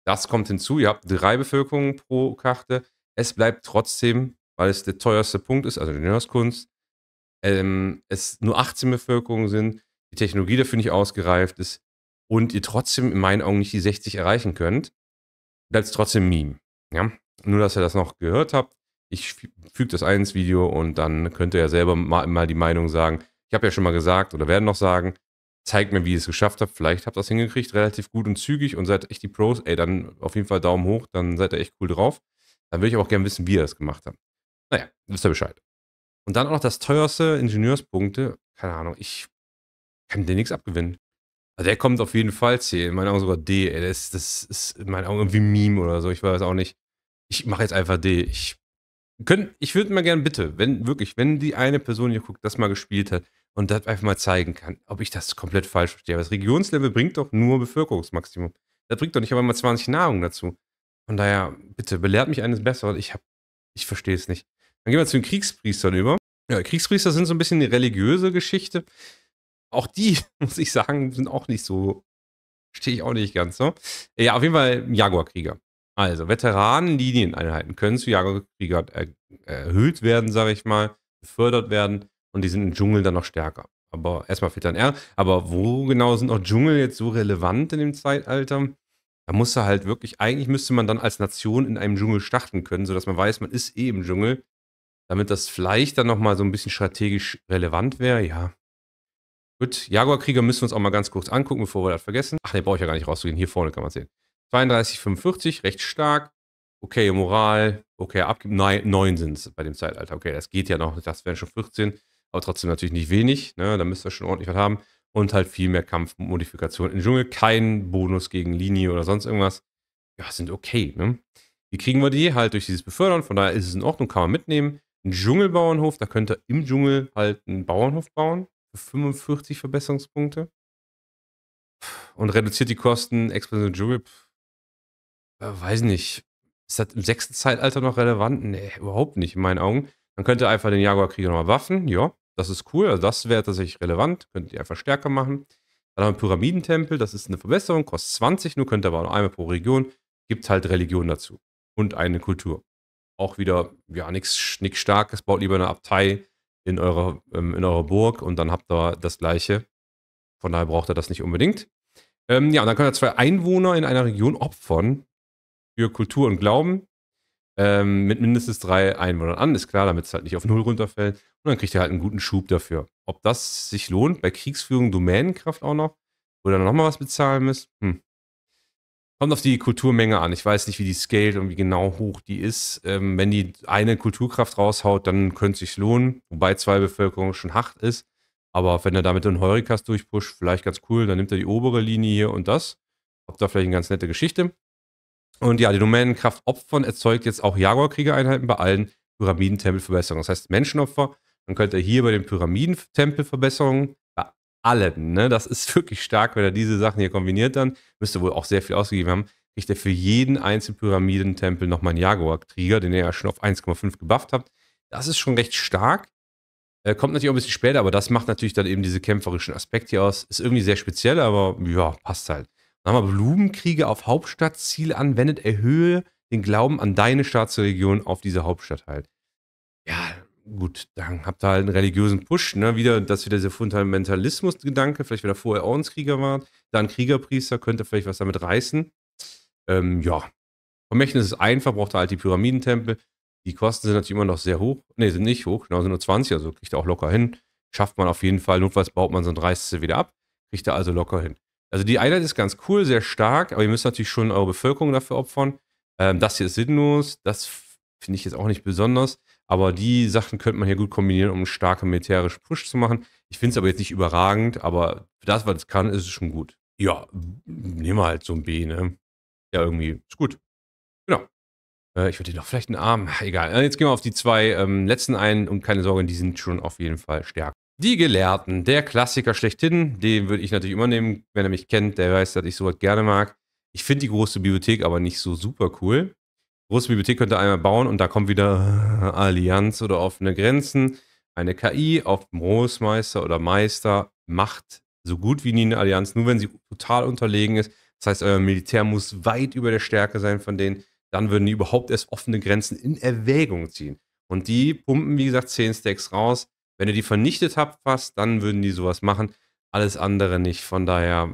Das kommt hinzu, ihr habt drei Bevölkerungen pro Karte. Es bleibt trotzdem, weil es der teuerste Punkt ist, also die Ingenieurskunst, ähm, es nur 18 Bevölkerungen sind, die Technologie dafür nicht ausgereift ist und ihr trotzdem in meinen Augen nicht die 60 erreichen könnt bleibt es trotzdem Meme. Ja? Nur, dass ihr das noch gehört habt. Ich füge das ein ins Video und dann könnt ihr ja selber mal, mal die Meinung sagen. Ich habe ja schon mal gesagt oder werde noch sagen, zeigt mir, wie ihr es geschafft habt. Vielleicht habt ihr das hingekriegt, relativ gut und zügig und seid echt die Pros. Ey, dann auf jeden Fall Daumen hoch, dann seid ihr echt cool drauf. Dann würde ich auch gerne wissen, wie ihr das gemacht habt. Naja, wisst ihr Bescheid. Und dann auch noch das teuerste Ingenieurspunkte. Keine Ahnung, ich kann dir nichts abgewinnen. Also der kommt auf jeden Fall C. In meinen Augen sogar D. Ey. Das, das ist in meinen Augen irgendwie Meme oder so. Ich weiß auch nicht. Ich mache jetzt einfach D. Ich, ich würde mal gerne bitte, wenn wirklich, wenn die eine Person hier guckt, das mal gespielt hat und das einfach mal zeigen kann, ob ich das komplett falsch verstehe. Aber das Regionslevel bringt doch nur Bevölkerungsmaximum. Das bringt doch nicht aber mal 20 Nahrung dazu. Von daher, bitte, belehrt mich eines Besseren. Ich, ich verstehe es nicht. Dann gehen wir zu den Kriegspriestern über. Ja, Kriegspriester sind so ein bisschen eine religiöse Geschichte auch die, muss ich sagen, sind auch nicht so, stehe ich auch nicht ganz so. Ja, auf jeden Fall Jaguar-Krieger. Also, Veteranen-Linieneinheiten können zu Jaguar-Krieger er erhöht werden, sage ich mal, befördert werden. und die sind im Dschungel dann noch stärker. Aber erstmal fehlt dann R. Aber wo genau sind auch Dschungel jetzt so relevant in dem Zeitalter? Da muss er halt wirklich, eigentlich müsste man dann als Nation in einem Dschungel starten können, sodass man weiß, man ist eh im Dschungel. Damit das vielleicht dann nochmal so ein bisschen strategisch relevant wäre, ja. Gut, Jaguar-Krieger müssen wir uns auch mal ganz kurz angucken, bevor wir das vergessen. Ach, den brauche ich ja gar nicht rauszugehen. Hier vorne kann man sehen. 32, 45, recht stark. Okay, Moral. Okay, abgeben. Nein, 9 sind es bei dem Zeitalter. Okay, das geht ja noch. Das wären schon 14. Aber trotzdem natürlich nicht wenig. Ne? Da müsst ihr schon ordentlich was haben. Und halt viel mehr Kampfmodifikation im Dschungel. Kein Bonus gegen Linie oder sonst irgendwas. Ja, sind okay. Ne? Wie kriegen wir die? Halt durch dieses Befördern. Von daher ist es in Ordnung, kann man mitnehmen. Ein Dschungelbauernhof, da könnt ihr im Dschungel halt einen Bauernhof bauen. Für 45 Verbesserungspunkte. Und reduziert die Kosten. Expansion Dschungel. Äh, weiß nicht. Ist das im sechsten Zeitalter noch relevant? Nee, überhaupt nicht in meinen Augen. Man könnte einfach den Jaguar-Krieger nochmal waffen. Ja, das ist cool. Also das wäre tatsächlich relevant. Könnt ihr einfach stärker machen. Dann haben wir Pyramidentempel. Das ist eine Verbesserung. Kostet 20 nur. Könnt ihr aber nur einmal pro Region. Gibt halt Religion dazu. Und eine Kultur. Auch wieder, ja, nichts Starkes. Baut lieber eine Abtei in eurer, ähm, in eurer Burg und dann habt ihr das Gleiche. Von daher braucht ihr das nicht unbedingt. Ähm, ja, und dann könnt ihr zwei Einwohner in einer Region opfern für Kultur und Glauben ähm, mit mindestens drei Einwohnern an. Ist klar, damit es halt nicht auf Null runterfällt. Und dann kriegt ihr halt einen guten Schub dafür. Ob das sich lohnt, bei Kriegsführung Domänenkraft auch noch, wo ihr dann nochmal was bezahlen müsst, hm. Kommt auf die Kulturmenge an. Ich weiß nicht, wie die scaled und wie genau hoch die ist. Ähm, wenn die eine Kulturkraft raushaut, dann könnte es sich lohnen, wobei zwei Bevölkerung schon hart ist. Aber wenn er damit einen Heurikas durchpusht, vielleicht ganz cool, dann nimmt er die obere Linie hier und das. Habt da vielleicht eine ganz nette Geschichte. Und ja, die Domänenkraft Opfern erzeugt jetzt auch Jaguar-Kriegereinheiten bei allen Pyramidentempelverbesserungen. Das heißt Menschenopfer. Dann könnt ihr hier bei den Pyramidentempelverbesserungen allen, ne, das ist wirklich stark, wenn er diese Sachen hier kombiniert dann, müsste wohl auch sehr viel ausgegeben haben, kriegt er für jeden einzelnen Pyramidentempel nochmal einen Jaguar-Krieger, den ihr ja schon auf 1,5 gebufft habt. Das ist schon recht stark. Äh, kommt natürlich auch ein bisschen später, aber das macht natürlich dann eben diese kämpferischen Aspekte hier aus. Ist irgendwie sehr speziell, aber ja, passt halt. Dann haben wir Blumenkriege auf Hauptstadtziel anwendet, erhöhe den Glauben an deine Staatsregion auf diese Hauptstadt halt. Gut, dann habt ihr halt einen religiösen Push, ne? Wieder, das wieder dieser Fundamentalismus-Gedanke, vielleicht wenn ihr vorher Ordenskrieger wart, dann Kriegerpriester, könnt ihr vielleicht was damit reißen. Ähm, ja. Vermächtnis ist einfach, braucht ihr halt die Pyramidentempel. Die Kosten sind natürlich immer noch sehr hoch. Ne, sind nicht hoch, genau, sind nur 20, also kriegt ihr auch locker hin. Schafft man auf jeden Fall, notfalls baut man so ein 30. wieder ab. Kriegt ihr also locker hin. Also die Einheit ist ganz cool, sehr stark, aber ihr müsst natürlich schon eure Bevölkerung dafür opfern. Ähm, das hier ist sinnlos, das finde ich jetzt auch nicht besonders, aber die Sachen könnte man hier gut kombinieren, um einen starken militärischen Push zu machen. Ich finde es aber jetzt nicht überragend, aber für das, was es kann, ist es schon gut. Ja, nehmen wir halt so ein B, ne? Ja, irgendwie, ist gut. Genau. Äh, ich würde dir doch vielleicht einen Arm, egal. Äh, jetzt gehen wir auf die zwei ähm, letzten ein und keine Sorge, die sind schon auf jeden Fall stärker. Die Gelehrten, der Klassiker schlechthin, den würde ich natürlich immer nehmen. Wenn er mich kennt, der weiß, dass ich sowas gerne mag. Ich finde die große Bibliothek aber nicht so super cool. Große Bibliothek könnt ihr einmal bauen und da kommt wieder Allianz oder offene Grenzen. Eine KI auf Großmeister oder Meister macht so gut wie nie eine Allianz, nur wenn sie total unterlegen ist. Das heißt, euer Militär muss weit über der Stärke sein von denen. Dann würden die überhaupt erst offene Grenzen in Erwägung ziehen. Und die pumpen, wie gesagt, 10 Stacks raus. Wenn ihr die vernichtet habt fast, dann würden die sowas machen. Alles andere nicht. Von daher,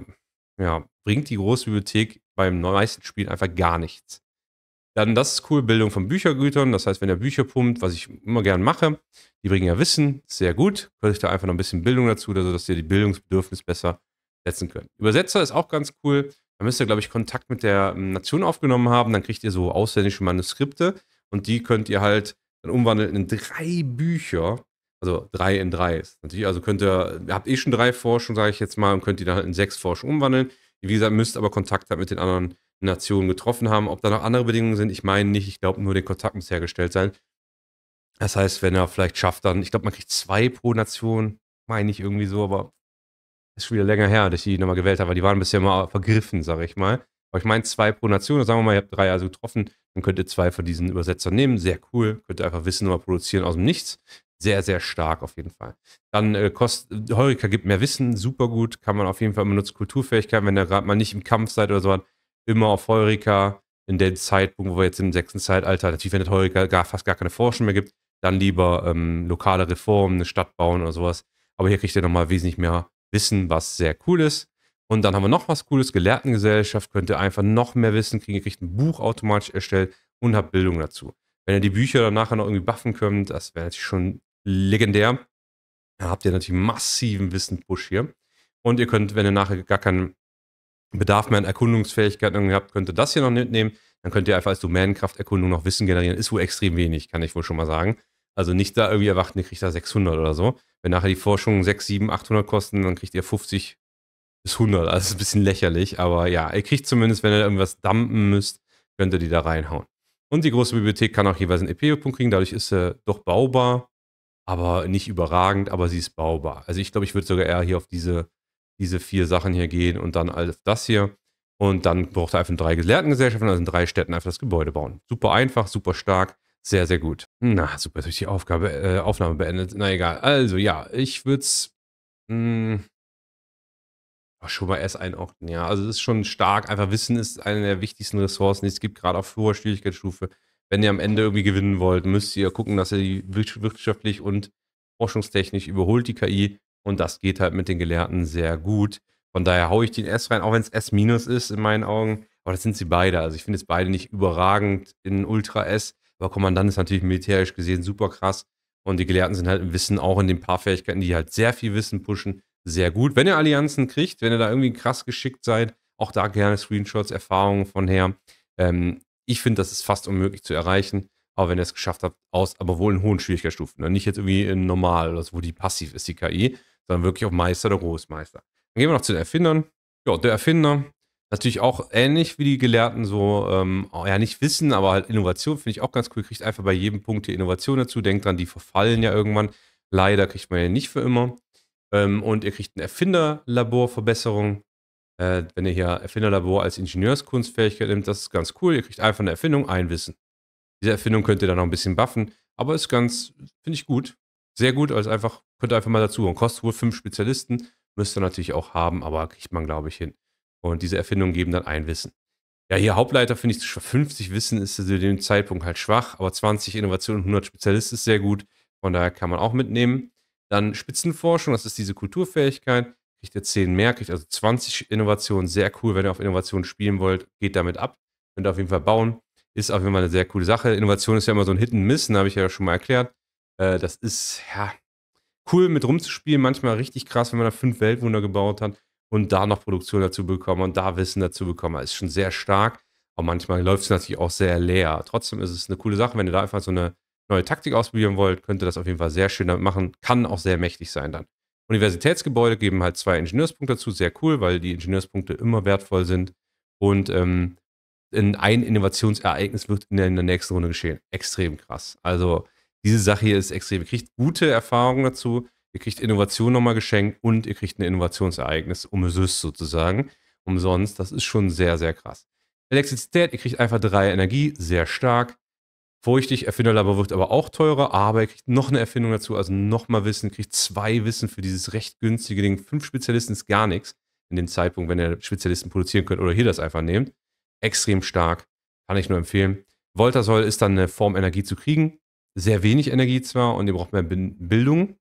ja, bringt die Großbibliothek beim meisten Spielen einfach gar nichts. Dann, das ist cool, Bildung von Büchergütern. Das heißt, wenn ihr Bücher pumpt, was ich immer gern mache, die bringen ja Wissen, sehr gut. Könnt ich da einfach noch ein bisschen Bildung dazu, also dass ihr die Bildungsbedürfnis besser setzen könnt. Übersetzer ist auch ganz cool. Da müsst ihr, glaube ich, Kontakt mit der ähm, Nation aufgenommen haben. Dann kriegt ihr so ausländische Manuskripte und die könnt ihr halt dann umwandeln in drei Bücher also drei in drei ist. Natürlich, also könnt ihr, ihr habt eh schon drei Forschungen, sage ich jetzt mal, und könnt die dann halt in sechs Forschungen umwandeln. Wie gesagt, müsst aber Kontakt halt mit den anderen Nationen getroffen haben. Ob da noch andere Bedingungen sind, ich meine nicht. Ich glaube, nur der Kontakt muss hergestellt sein. Das heißt, wenn er vielleicht schafft, dann, ich glaube, man kriegt zwei pro Nation, meine ich irgendwie so, aber ist schon wieder länger her, dass ich die nochmal gewählt habe, weil die waren bisher mal vergriffen, sage ich mal. Aber ich meine zwei pro Nation, sagen wir mal, ihr habt drei also getroffen, dann könnt ihr zwei von diesen Übersetzern nehmen. Sehr cool. Könnt ihr einfach Wissen mal produzieren aus dem Nichts sehr, sehr stark auf jeden Fall. Dann äh, kostet, Heurika gibt mehr Wissen, super gut, kann man auf jeden Fall benutzen. Kulturfähigkeit, wenn ihr gerade mal nicht im Kampf seid oder so, immer auf Heurika in dem Zeitpunkt, wo wir jetzt im sechsten Zeitalter, natürlich, wenn es Heurika gar, fast gar keine Forschung mehr gibt, dann lieber ähm, lokale Reformen, eine Stadt bauen oder sowas. Aber hier kriegt ihr nochmal wesentlich mehr Wissen, was sehr cool ist. Und dann haben wir noch was Cooles, Gelehrtengesellschaft, könnt ihr einfach noch mehr Wissen kriegen. Ihr kriegt ein Buch automatisch erstellt und habt Bildung dazu. Wenn ihr die Bücher dann nachher noch irgendwie buffen könnt, das wäre natürlich schon legendär. Dann habt ihr natürlich massiven Wissen-Push hier. Und ihr könnt, wenn ihr nachher gar keinen Bedarf mehr an Erkundungsfähigkeiten habt, könnt ihr das hier noch mitnehmen. Dann könnt ihr einfach als Domänenkrafterkundung noch Wissen generieren. Ist wohl extrem wenig, kann ich wohl schon mal sagen. Also nicht da irgendwie erwarten, ihr kriegt da 600 oder so. Wenn nachher die Forschung 6, 7, 800 kosten, dann kriegt ihr 50 bis 100. Also ist ein bisschen lächerlich, aber ja, ihr kriegt zumindest, wenn ihr irgendwas dumpen müsst, könnt ihr die da reinhauen. Und die große Bibliothek kann auch jeweils einen EP-Punkt kriegen, dadurch ist sie doch baubar, aber nicht überragend, aber sie ist baubar. Also ich glaube, ich würde sogar eher hier auf diese, diese vier Sachen hier gehen und dann alles das hier. Und dann braucht er einfach drei Gelehrtengesellschaften, also in drei Städten einfach das Gebäude bauen. Super einfach, super stark, sehr, sehr gut. Na, super, durch die Aufgabe, äh, Aufnahme beendet. Na egal. Also ja, ich würde es hm, schon mal erst einordnen. Ja, also es ist schon stark. Einfach Wissen ist eine der wichtigsten Ressourcen, die es gibt, gerade auf hoher Schwierigkeitsstufe. Wenn ihr am Ende irgendwie gewinnen wollt, müsst ihr gucken, dass ihr die wirtschaftlich und forschungstechnisch überholt, die KI. Und das geht halt mit den Gelehrten sehr gut. Von daher haue ich den S rein, auch wenn es S- ist in meinen Augen. Aber das sind sie beide. Also ich finde es beide nicht überragend in Ultra S. Aber Kommandant ist natürlich militärisch gesehen super krass. Und die Gelehrten sind halt im Wissen auch in den paar Fähigkeiten, die halt sehr viel Wissen pushen, sehr gut. Wenn ihr Allianzen kriegt, wenn ihr da irgendwie krass geschickt seid, auch da gerne Screenshots, Erfahrungen von her. Ähm, ich finde, das ist fast unmöglich zu erreichen. Aber wenn ihr es geschafft habt, aus, aber wohl in hohen Schwierigkeitsstufen. Ne? Nicht jetzt irgendwie in normal, also wo die passiv ist, die KI, sondern wirklich auf Meister oder Großmeister. Dann gehen wir noch zu den Erfindern. Ja, der Erfinder, natürlich auch ähnlich wie die Gelehrten, so, ähm, ja, nicht Wissen, aber halt Innovation, finde ich auch ganz cool. Kriegt einfach bei jedem Punkt die Innovation dazu. Denkt dran, die verfallen ja irgendwann. Leider kriegt man ja nicht für immer. Ähm, und ihr kriegt eine Erfinderlaborverbesserung. Äh, wenn ihr hier Erfinderlabor als Ingenieurskunstfähigkeit nimmt, das ist ganz cool. Ihr kriegt einfach eine Erfindung, ein Wissen. Diese Erfindung könnt ihr dann noch ein bisschen buffen, aber ist ganz, finde ich gut. Sehr gut, als einfach, könnt ihr einfach mal dazu. Und kostet wohl fünf Spezialisten. Müsst ihr natürlich auch haben, aber kriegt man, glaube ich, hin. Und diese Erfindungen geben dann ein Wissen. Ja, hier Hauptleiter finde ich 50 Wissen ist zu dem Zeitpunkt halt schwach, aber 20 Innovationen und 100 Spezialist ist sehr gut. Von daher kann man auch mitnehmen. Dann Spitzenforschung, das ist diese Kulturfähigkeit. Kriegt ihr 10 mehr, kriegt also 20 Innovationen. Sehr cool, wenn ihr auf Innovation spielen wollt, geht damit ab. Könnt ihr auf jeden Fall bauen. Ist auf jeden Fall eine sehr coole Sache. Innovation ist ja immer so ein Hit and Miss, habe ich ja schon mal erklärt. Äh, das ist, ja, cool mit rumzuspielen, manchmal richtig krass, wenn man da fünf Weltwunder gebaut hat und da noch Produktion dazu bekommen und da Wissen dazu bekommen. Das ist schon sehr stark, aber manchmal läuft es natürlich auch sehr leer. Trotzdem ist es eine coole Sache, wenn ihr da einfach so eine neue Taktik ausprobieren wollt, könnt ihr das auf jeden Fall sehr schön damit machen. Kann auch sehr mächtig sein dann. Universitätsgebäude geben halt zwei Ingenieurspunkte dazu, sehr cool, weil die Ingenieurspunkte immer wertvoll sind. Und ähm, ein Innovationsereignis wird in der, in der nächsten Runde geschehen. Extrem krass. Also diese Sache hier ist extrem. Ihr kriegt gute Erfahrungen dazu, ihr kriegt Innovation nochmal geschenkt und ihr kriegt ein Innovationsereignis umsonst sozusagen. Umsonst. Das ist schon sehr, sehr krass. Elektrizität, ihr kriegt einfach drei Energie, sehr stark. Feuchtig, Erfinderlabor wird aber auch teurer, aber ihr kriegt noch eine Erfindung dazu, also nochmal Wissen, kriegt zwei Wissen für dieses recht günstige Ding. Fünf Spezialisten ist gar nichts in dem Zeitpunkt, wenn ihr Spezialisten produzieren könnt oder hier das einfach nehmt. Extrem stark, kann ich nur empfehlen. Voltasol ist dann eine Form, Energie zu kriegen. Sehr wenig Energie zwar und ihr braucht mehr Bildung,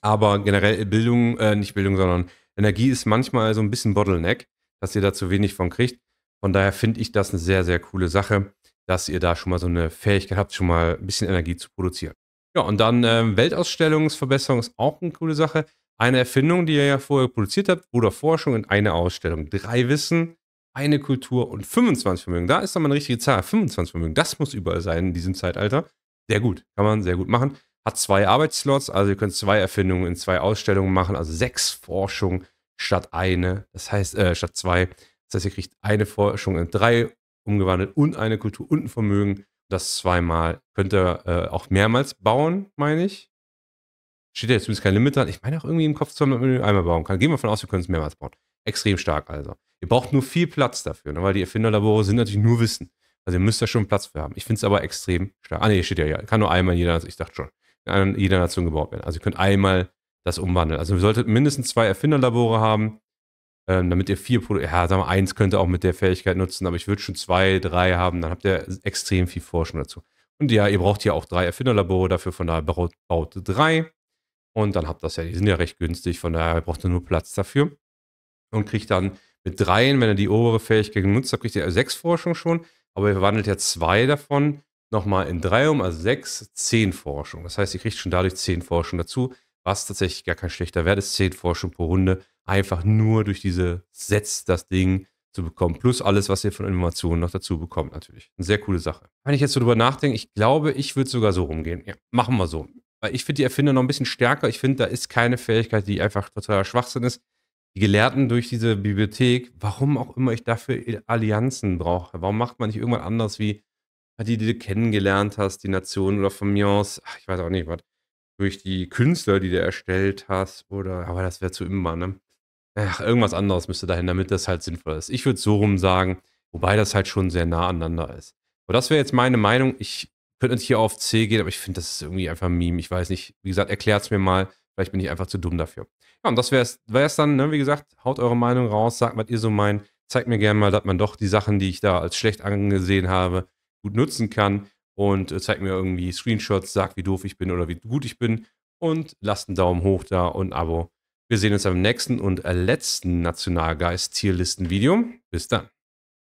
aber generell Bildung, äh, nicht Bildung, sondern Energie ist manchmal so ein bisschen Bottleneck, dass ihr da zu wenig von kriegt. Von daher finde ich das eine sehr, sehr coole Sache dass ihr da schon mal so eine Fähigkeit habt, schon mal ein bisschen Energie zu produzieren. Ja, und dann ähm, Weltausstellungsverbesserung ist auch eine coole Sache. Eine Erfindung, die ihr ja vorher produziert habt, oder Forschung in eine Ausstellung. Drei Wissen, eine Kultur und 25 Vermögen. Da ist doch mal eine richtige Zahl. 25 Vermögen, das muss überall sein in diesem Zeitalter. Sehr gut, kann man sehr gut machen. Hat zwei Arbeitsslots, also ihr könnt zwei Erfindungen in zwei Ausstellungen machen, also sechs Forschungen statt eine, das heißt, äh, statt zwei. Das heißt, ihr kriegt eine Forschung in drei umgewandelt und eine Kultur und ein Vermögen. Das zweimal. Könnt ihr äh, auch mehrmals bauen, meine ich. Steht ja jetzt zumindest kein Limit dran. Ich meine auch irgendwie im Kopf, dass man einmal bauen kann. Gehen wir davon aus, wir können es mehrmals bauen. Extrem stark also. Ihr braucht nur viel Platz dafür, ne? weil die Erfinderlabore sind natürlich nur Wissen. Also ihr müsst da schon Platz für haben. Ich finde es aber extrem stark. Ah ne, steht ja, ja. Kann nur einmal in jeder Nation, ich dachte schon, in jeder Nation gebaut werden. Also ihr könnt einmal das umwandeln. Also ihr solltet mindestens zwei Erfinderlabore haben ähm, damit ihr vier Produkte, ja, sagen wir, eins könnt ihr auch mit der Fähigkeit nutzen, aber ich würde schon zwei, drei haben, dann habt ihr extrem viel Forschung dazu. Und ja, ihr braucht hier auch drei Erfinderlabore dafür, von daher baut, baut drei. Und dann habt ihr das ja. Die sind ja recht günstig, von daher braucht ihr nur Platz dafür. Und kriegt dann mit dreien, wenn ihr die obere Fähigkeit genutzt habt, kriegt ihr sechs Forschung schon. Aber ihr verwandelt ja zwei davon nochmal in drei um, also sechs, zehn Forschung. Das heißt, ihr kriegt schon dadurch zehn Forschung dazu, was tatsächlich gar kein schlechter Wert ist. Zehn Forschung pro Runde. Einfach nur durch diese Setz das Ding zu bekommen. Plus alles, was ihr von Informationen noch dazu bekommt, natürlich. Eine sehr coole Sache. Wenn ich jetzt so drüber nachdenke, ich glaube, ich würde sogar so rumgehen. Ja, machen wir so. Weil ich finde die Erfinder noch ein bisschen stärker. Ich finde, da ist keine Fähigkeit, die einfach totaler Schwachsinn ist. Die Gelehrten durch diese Bibliothek, warum auch immer ich dafür Allianzen brauche. Warum macht man nicht irgendwann anders wie die, die du kennengelernt hast, die Nation oder von mir aus, ach, ich weiß auch nicht, was, durch die Künstler, die du erstellt hast, oder, aber das wäre zu immer, ne? Ach, irgendwas anderes müsste dahin, damit das halt sinnvoll ist. Ich würde so rum sagen, wobei das halt schon sehr nah aneinander ist. Aber das wäre jetzt meine Meinung. Ich könnte nicht hier auf C gehen, aber ich finde, das ist irgendwie einfach ein Meme. Ich weiß nicht. Wie gesagt, erklärt es mir mal. Vielleicht bin ich einfach zu dumm dafür. Ja, und das wäre es dann, ne? wie gesagt, haut eure Meinung raus, sagt, was ihr so meint. Zeigt mir gerne mal, dass man doch die Sachen, die ich da als schlecht angesehen habe, gut nutzen kann. Und äh, zeigt mir irgendwie Screenshots, sagt, wie doof ich bin oder wie gut ich bin. Und lasst einen Daumen hoch da und ein Abo wir sehen uns am nächsten und letzten Nationalgeist-Tierlisten-Video. Bis dann.